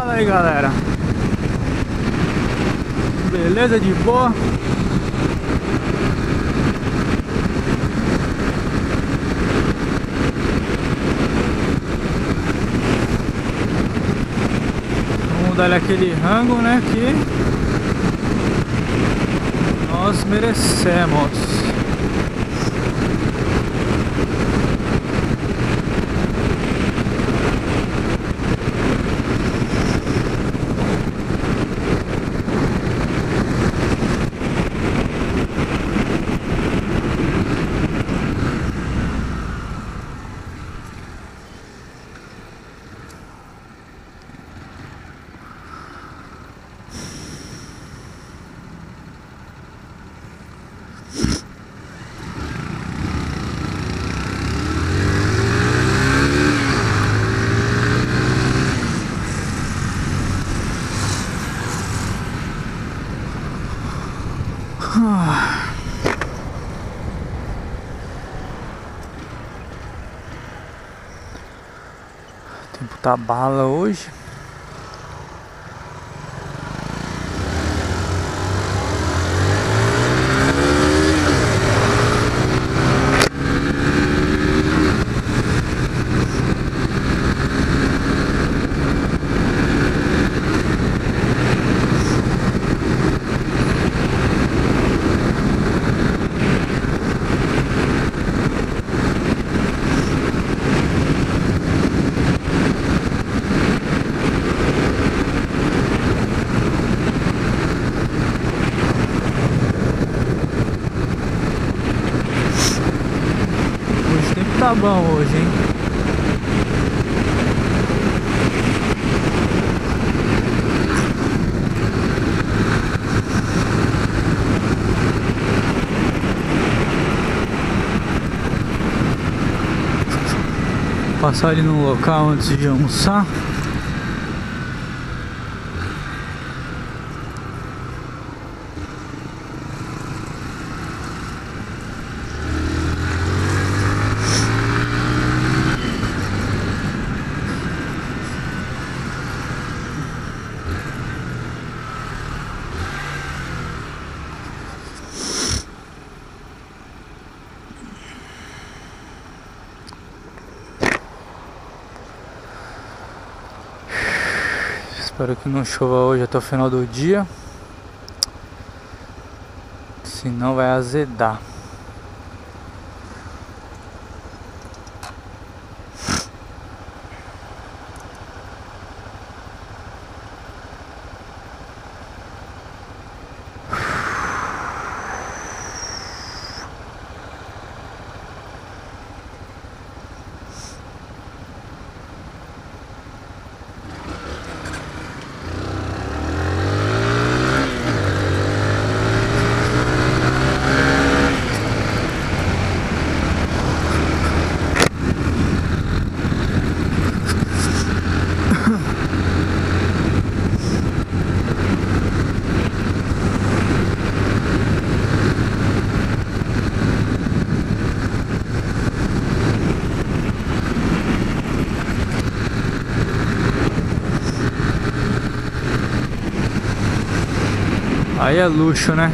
Fala aí galera. Beleza? De boa? Vamos dar aquele rango né que nós merecemos O tempo tá bala hoje. Tá bom hoje, hein? Passar ali no local antes de almoçar. Espero que não chova hoje até o final do dia. Senão vai azedar. Aí é luxo, né?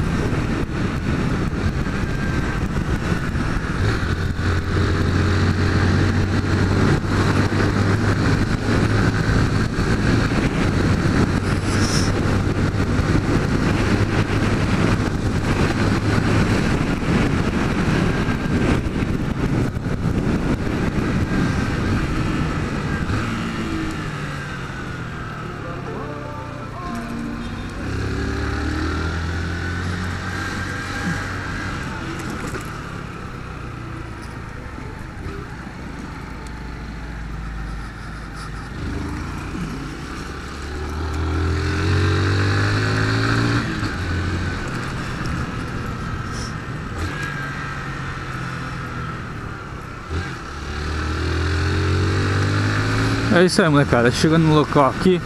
É isso aí, molecada. Chegando no local aqui.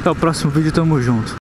Até o próximo vídeo, tamo junto.